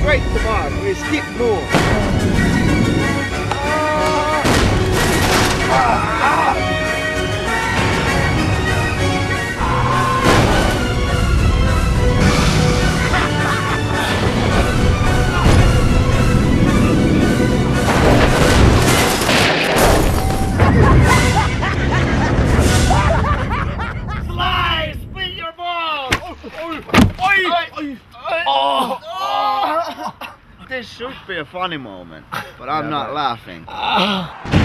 straight to mark. We skip more. Slice! Spin your balls! This should be a funny moment, but I'm not laughing.